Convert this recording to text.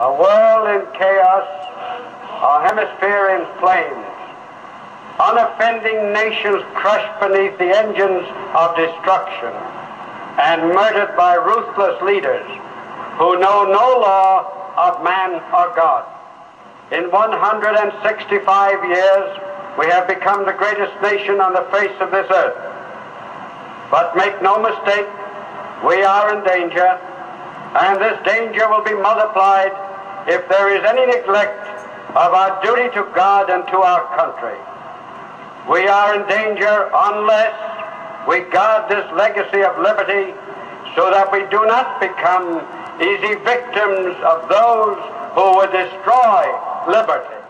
A world in chaos, a hemisphere in flames, unoffending nations crushed beneath the engines of destruction and murdered by ruthless leaders who know no law of man or God. In 165 years, we have become the greatest nation on the face of this earth. But make no mistake, we are in danger, and this danger will be multiplied if there is any neglect of our duty to God and to our country. We are in danger unless we guard this legacy of liberty so that we do not become easy victims of those who would destroy liberty.